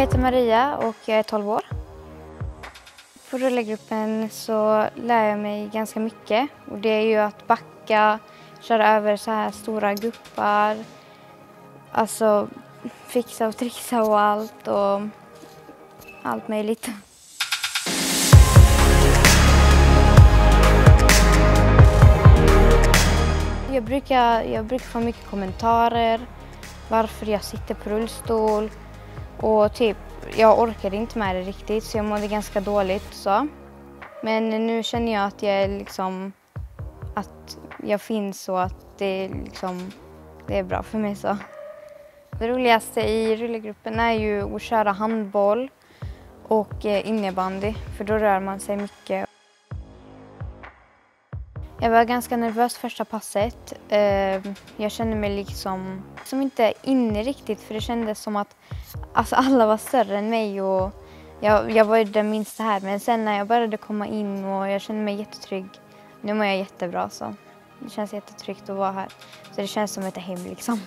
Jag heter Maria och jag är 12 år. På rullegruppen så lär jag mig ganska mycket och det är ju att backa, köra över så här stora guppar, alltså fixa och trixa och allt och allt möjligt. Jag brukar, jag brukar få mycket kommentarer varför jag sitter på rullstol och typ, jag orkade inte med det riktigt så jag mådde ganska dåligt så. Men nu känner jag att jag är liksom, att jag finns och att det liksom, det är bra för mig så. Det roligaste i rullegruppen är ju att köra handboll och eh, innebandy för då rör man sig mycket. Jag var ganska nervös första passet. Ehm, jag kände mig liksom som inte inne riktigt för det kändes som att alltså, alla var större än mig och jag, jag var ju den minsta här. Men sen när jag började komma in och jag kände mig jättetrygg. Nu mår jag jättebra så det känns jättetryggt att vara här. Så det känns som ett hem liksom.